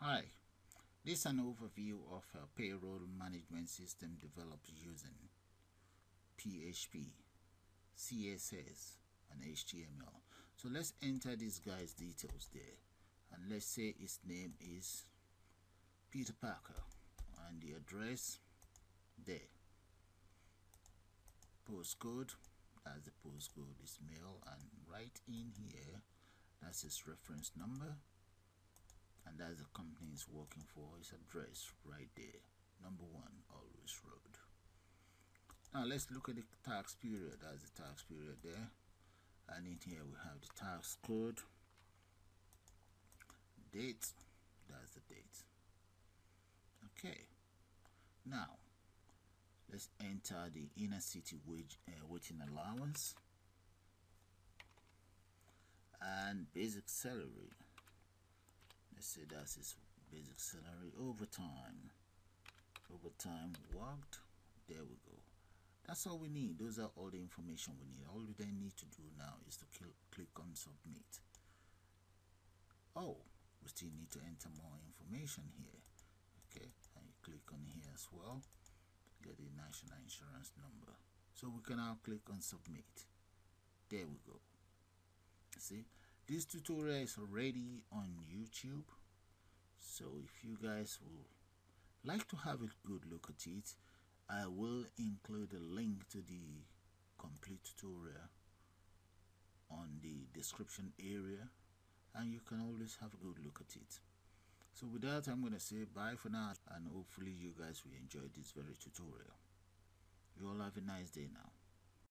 Hi, this is an overview of a payroll management system developed using PHP, CSS, and HTML. So let's enter this guy's details there. And let's say his name is Peter Parker and the address there. Postcode, that's the postcode is mail and right in here, that's his reference number and that's the company he's working for. His address right there. Number one always road. Now let's look at the tax period. That's the tax period there. And in here we have the tax code. Date. That's the date. Okay. Now let's enter the inner city wage uh, weighting allowance. And basic salary let's say that's his basic salary. Overtime. Overtime worked. There we go. That's all we need. Those are all the information we need. All we then need to do now is to click on submit. Oh we still need to enter more information here. Okay and you click on here as well. Get the national insurance number. So we can now click on submit. There we go. See this tutorial is already on YouTube so if you guys would like to have a good look at it I will include a link to the complete tutorial on the description area and you can always have a good look at it. So with that I'm gonna say bye for now and hopefully you guys will enjoy this very tutorial. You all have a nice day now